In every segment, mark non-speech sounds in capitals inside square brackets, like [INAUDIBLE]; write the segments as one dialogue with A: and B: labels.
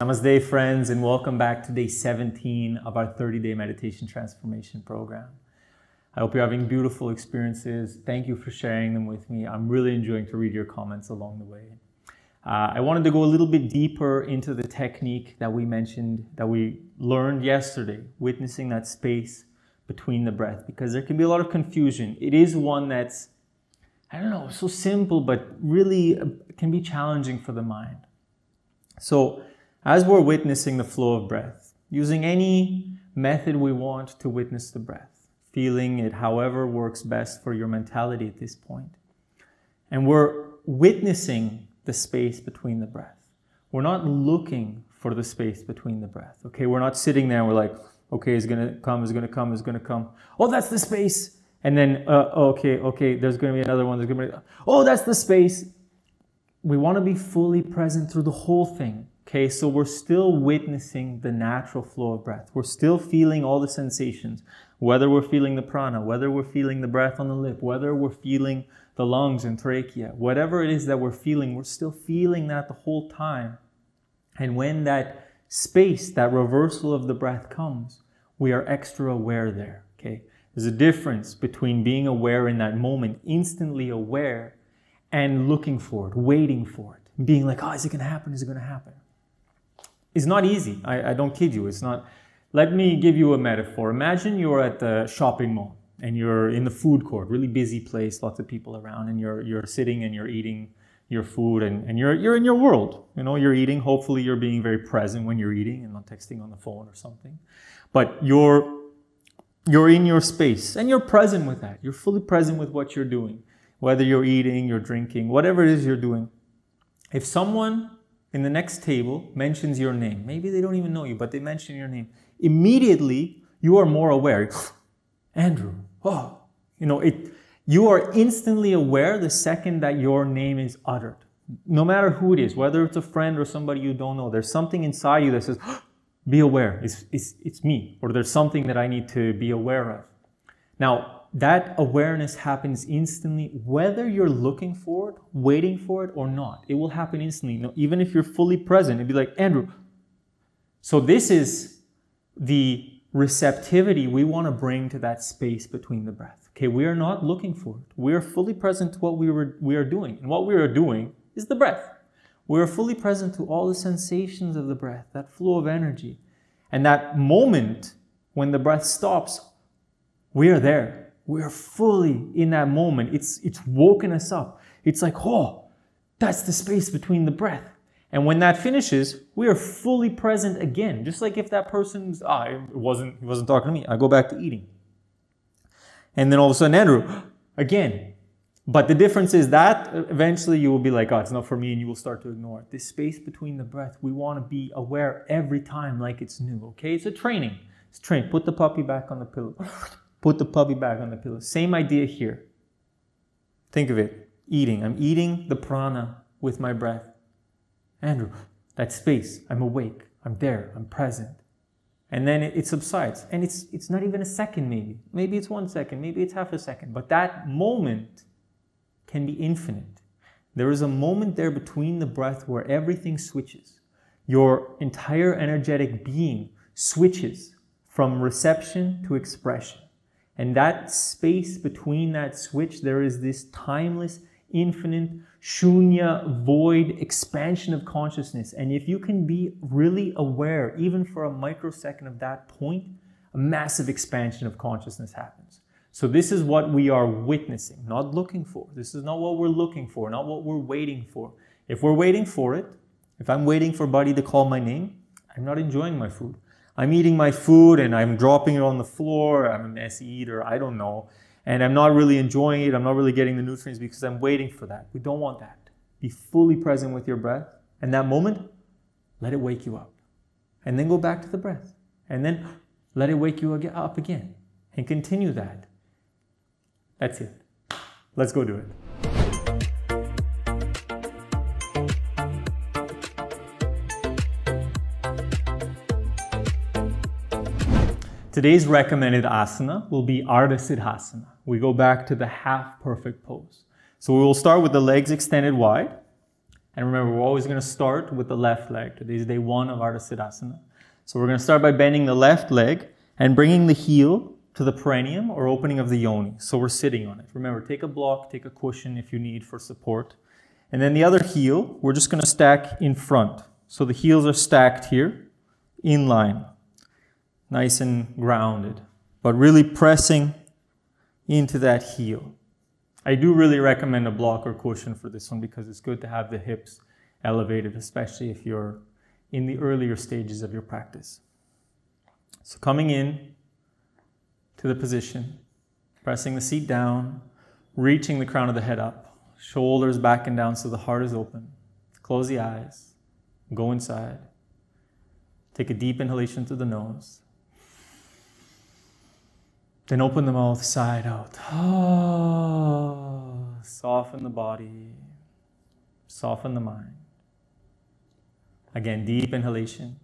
A: Namaste, friends, and welcome back to day 17 of our 30 day meditation transformation program. I hope you're having beautiful experiences. Thank you for sharing them with me. I'm really enjoying to read your comments along the way. Uh, I wanted to go a little bit deeper into the technique that we mentioned, that we learned yesterday, witnessing that space between the breath, because there can be a lot of confusion. It is one that's, I don't know, so simple, but really uh, can be challenging for the mind. So, as we're witnessing the flow of breath, using any method we want to witness the breath, feeling it however works best for your mentality at this point. And we're witnessing the space between the breath. We're not looking for the space between the breath. Okay, we're not sitting there and we're like, okay, it's gonna come, it's gonna come, it's gonna come. Oh, that's the space. And then, uh, okay, okay, there's gonna be another one. There's gonna be, oh, that's the space. We want to be fully present through the whole thing. Okay, so we're still witnessing the natural flow of breath. We're still feeling all the sensations, whether we're feeling the prana, whether we're feeling the breath on the lip, whether we're feeling the lungs and trachea, whatever it is that we're feeling, we're still feeling that the whole time. And when that space, that reversal of the breath comes, we are extra aware there. Okay, there's a difference between being aware in that moment, instantly aware, and looking for it, waiting for it, being like, oh, is it going to happen? Is it going to happen? It's not easy. I, I don't kid you. It's not. Let me give you a metaphor. Imagine you're at the shopping mall and you're in the food court, really busy place, lots of people around, and you're you're sitting and you're eating your food and, and you're you're in your world. You know, you're eating. Hopefully you're being very present when you're eating and not texting on the phone or something. But you're you're in your space and you're present with that. You're fully present with what you're doing. Whether you're eating, you're drinking, whatever it is you're doing. If someone in the next table mentions your name. Maybe they don't even know you, but they mention your name. Immediately, you are more aware. [GASPS] Andrew, [GASPS] oh, you know, it, you are instantly aware the second that your name is uttered. No matter who it is, whether it's a friend or somebody you don't know, there's something inside you that says, [GASPS] be aware, it's, it's, it's me, or there's something that I need to be aware of. Now, that awareness happens instantly, whether you're looking for it, waiting for it, or not. It will happen instantly. You know, even if you're fully present, it'd be like, Andrew. So, this is the receptivity we want to bring to that space between the breath. Okay, we are not looking for it. We are fully present to what we, were, we are doing. And what we are doing is the breath. We are fully present to all the sensations of the breath, that flow of energy. And that moment when the breath stops, we are there we are fully in that moment. It's, it's woken us up. It's like, oh, that's the space between the breath. And when that finishes, we are fully present again. Just like if that person's, ah, it wasn't, he wasn't talking to me. I go back to eating. And then all of a sudden, Andrew, [GASPS] again. But the difference is that eventually you will be like, oh, it's not for me, and you will start to ignore it. This space between the breath, we want to be aware every time like it's new, okay? It's a training. It's train. Put the puppy back on the pillow. [LAUGHS] Put the puppy back on the pillow. Same idea here. Think of it eating. I'm eating the prana with my breath. Andrew, that space. I'm awake. I'm there. I'm present. And then it, subsides. And it's, it's not even a second, maybe. Maybe it's one second. Maybe it's half a second. But that moment can be infinite. There is a moment there between the breath where everything switches. Your entire energetic being switches from reception to expression. And that space between that switch, there is this timeless, infinite, shunya, void expansion of consciousness. And if you can be really aware, even for a microsecond of that point, a massive expansion of consciousness happens. So, this is what we are witnessing, not looking for. This is not what we're looking for, not what we're waiting for. If we're waiting for it, if I'm waiting for Buddy to call my name, I'm not enjoying my food. I'm eating my food and I'm dropping it on the floor. I'm a messy eater. I don't know. And I'm not really enjoying it. I'm not really getting the nutrients because I'm waiting for that. We don't want that. Be fully present with your breath. And that moment, let it wake you up. And then go back to the breath. And then let it wake you up again. And continue that. That's it. Let's go do it. Today's recommended asana will be Ardha Siddhasana. We go back to the half perfect pose. So we will start with the legs extended wide And remember, we're always going to start with the left leg. Today's day one of Ardha Siddhasana. So we're going to start by bending the left leg and bringing the heel to the perineum or opening of the yoni. So we're sitting on it. Remember, take a block, take a cushion if you need for support. And then the other heel, we're just going to stack in front. So the heels are stacked here, in line, nice and grounded, but really pressing into that heel. I do really recommend a block or cushion for this one because it's good to have the hips elevated, especially if you're in the earlier stages of your practice. So coming in to the position, pressing the seat down, reaching the crown of the head up, shoulders back and down so the heart is open. Close the eyes, go inside. Take a deep inhalation through the nose. Then open the mouth side out. Ah, soften the body. Soften the mind. Again, deep inhalation.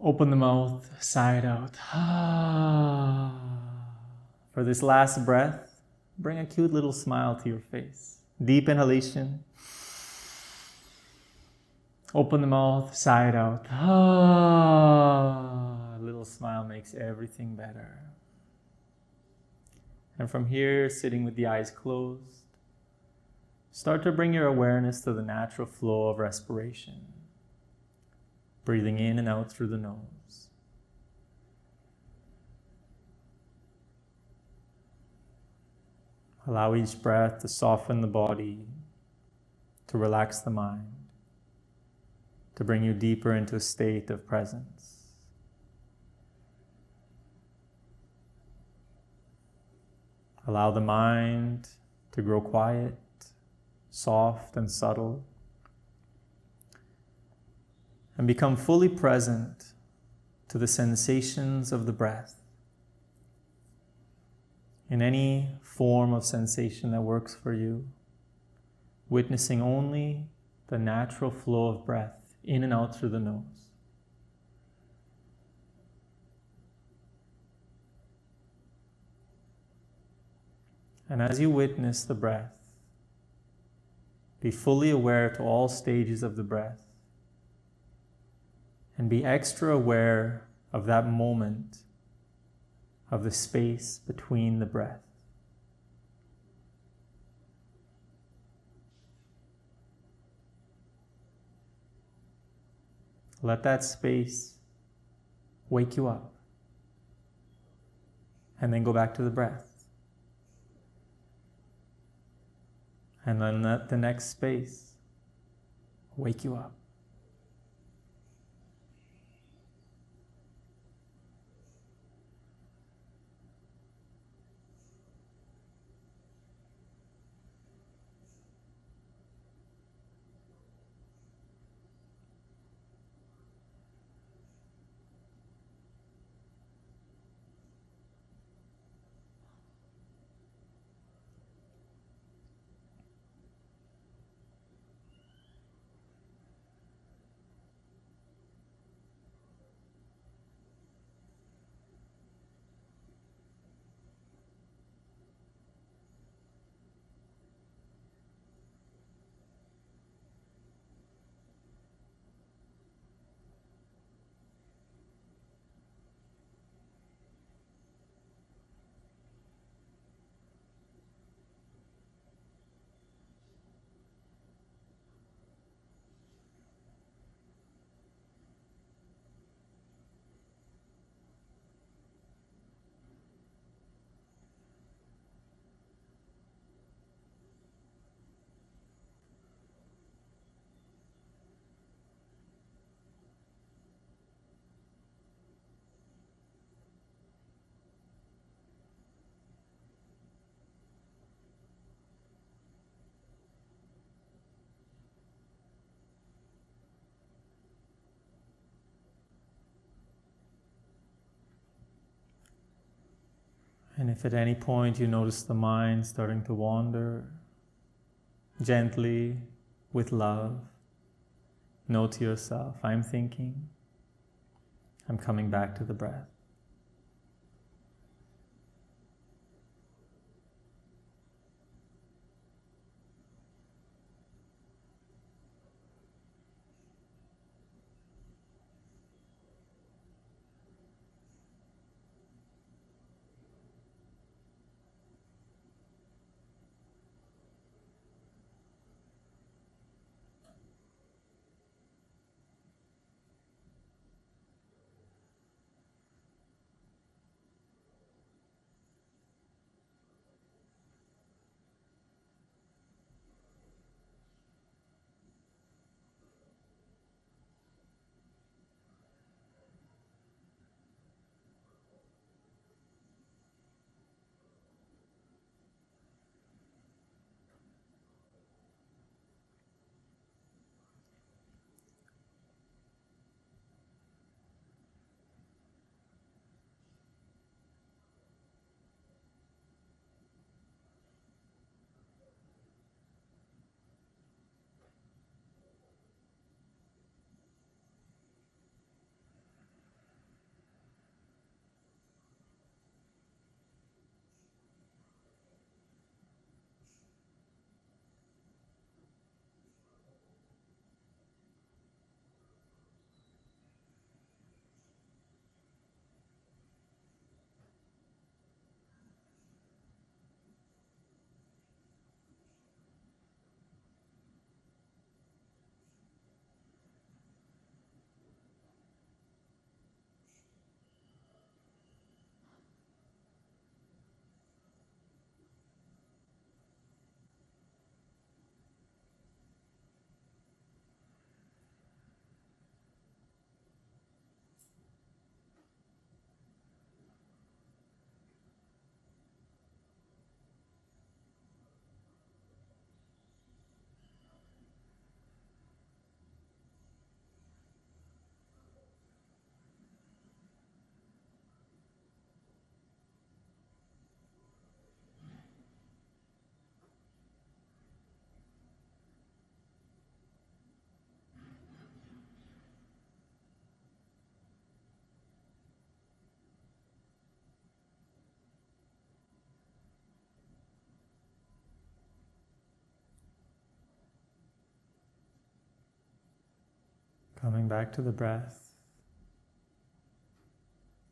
A: Open the mouth side out. Ah, for this last breath, bring a cute little smile to your face. Deep inhalation. Open the mouth side out ah. Little smile makes everything better. And from here, sitting with the eyes closed, start to bring your awareness to the natural flow of respiration, breathing in and out through the nose. Allow each breath to soften the body, to relax the mind, to bring you deeper into a state of presence. Allow the mind to grow quiet, soft, and subtle, and become fully present to the sensations of the breath. In any form of sensation that works for you, witnessing only the natural flow of breath in and out through the nose. And as you witness the breath, be fully aware to all stages of the breath. And be extra aware of that moment of the space between the breath. Let that space wake you up. And then go back to the breath. And then let the next space wake you up. And if at any point you notice the mind starting to wander, gently, with love, know to yourself, I'm thinking, I'm coming back to the breath. Coming back to the breath.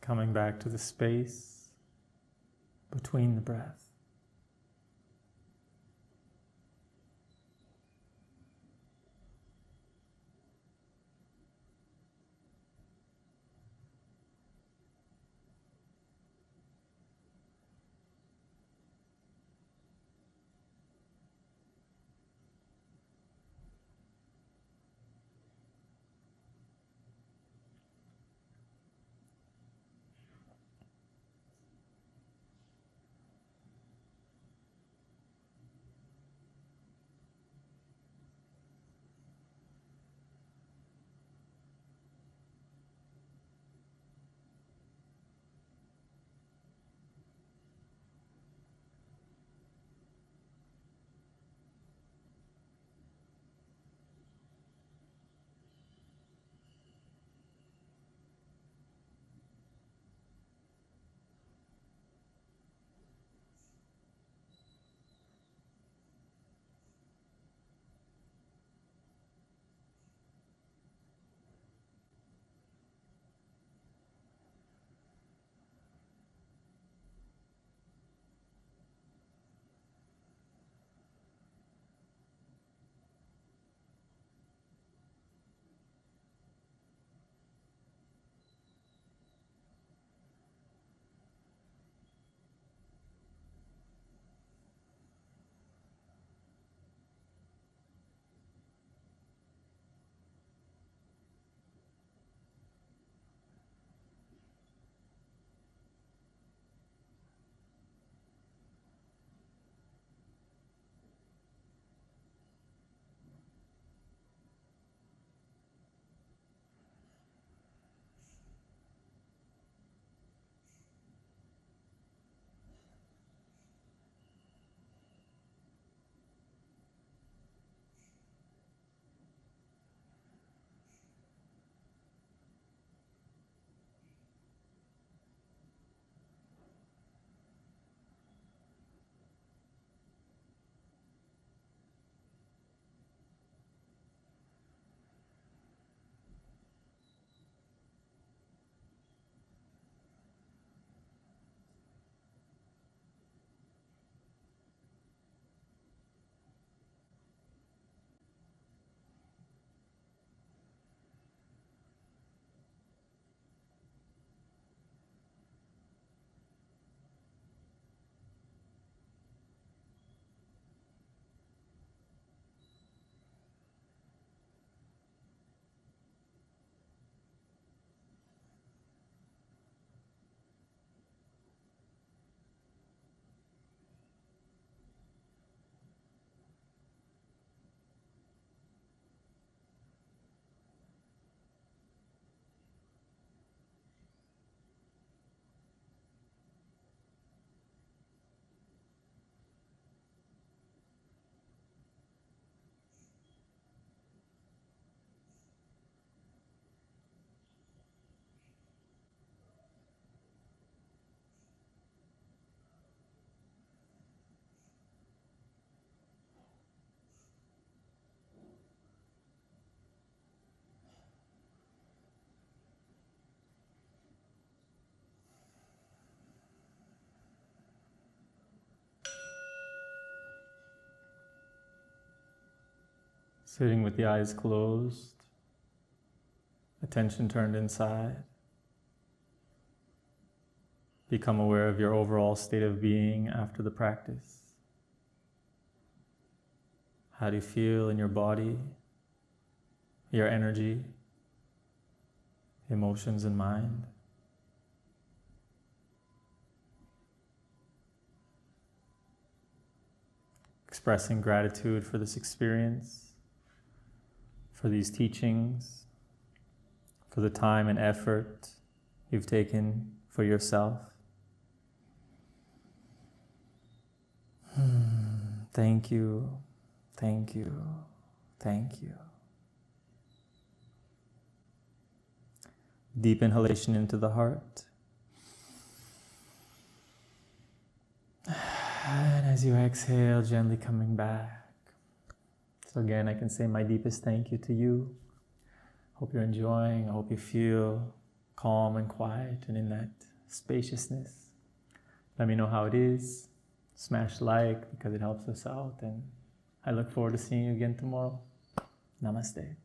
A: Coming back to the space between the breath. Sitting with the eyes closed, attention turned inside. Become aware of your overall state of being after the practice. How do you feel in your body, your energy, emotions, and mind? Expressing gratitude for this experience for these teachings, for the time and effort you've taken for yourself. Hmm, thank you, thank you, thank you. Deep inhalation into the heart. [SIGHS] And as you exhale, gently coming back. So, again, I can say my deepest thank you to you. Hope you're enjoying. I hope you feel calm and quiet and in that spaciousness. Let me know how it is. Smash like because it helps us out. And I look forward to seeing you again tomorrow. Namaste.